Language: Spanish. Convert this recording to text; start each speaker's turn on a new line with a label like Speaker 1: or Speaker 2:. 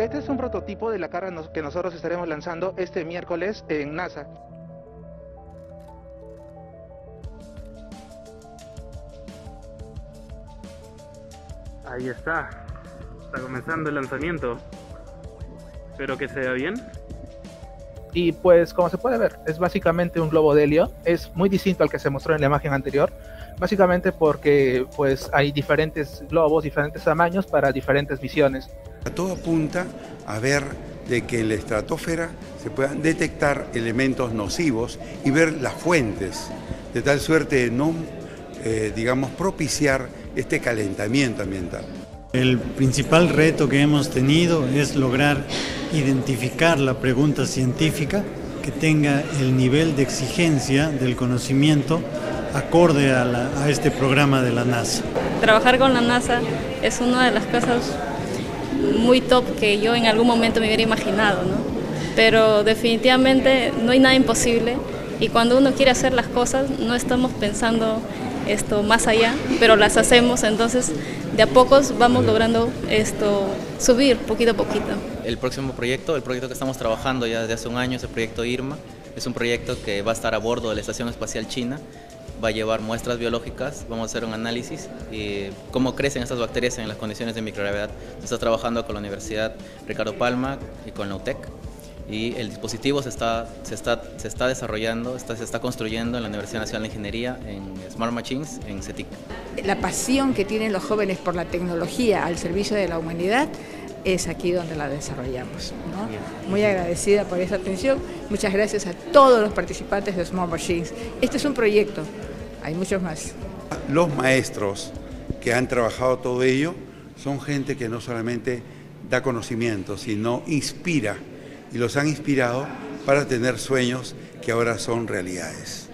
Speaker 1: Este es un prototipo de la carga que nosotros estaremos lanzando este miércoles en NASA.
Speaker 2: Ahí está. Está comenzando el lanzamiento. Espero que se vea bien.
Speaker 1: Y pues como se puede ver, es básicamente un globo de helio. Es muy distinto al que se mostró en la imagen anterior. Básicamente porque pues hay diferentes globos, diferentes tamaños para diferentes misiones.
Speaker 3: Todo apunta a ver de que en la estratosfera se puedan detectar elementos nocivos y ver las fuentes, de tal suerte de no, eh, digamos, propiciar este calentamiento ambiental.
Speaker 4: El principal reto que hemos tenido es lograr identificar la pregunta científica que tenga el nivel de exigencia del conocimiento acorde a, este programa de la NASA.
Speaker 5: Trabajar con la NASA es una de las cosas muy top que yo en algún momento me hubiera imaginado, ¿no? pero definitivamente no hay nada imposible y cuando uno quiere hacer las cosas no estamos pensando esto más allá, pero las hacemos, entonces de a pocos vamos logrando esto subir poquito a poquito.
Speaker 6: El próximo proyecto, el proyecto que estamos trabajando ya desde hace un año es el proyecto IRMA, es un proyecto que va a estar a bordo de la Estación Espacial China, va a llevar muestras biológicas, vamos a hacer un análisis de cómo crecen estas bacterias en las condiciones de microgravedad. Se está trabajando con la Universidad Ricardo Palma y con la UTEC y el dispositivo se está, se está, se está desarrollando, está, se está construyendo en la Universidad Nacional de Ingeniería, en Smart Machines, en CETIC.
Speaker 7: La pasión que tienen los jóvenes por la tecnología al servicio de la humanidad es aquí donde la desarrollamos. Muy agradecida por esa atención. Muchas gracias a todos los participantes de Smart Machines. Este es un proyecto, hay muchos más.
Speaker 3: Los maestros que han trabajado todo ello son gente que no solamente da conocimiento, sino inspira y los han inspirado para tener sueños que ahora son realidades.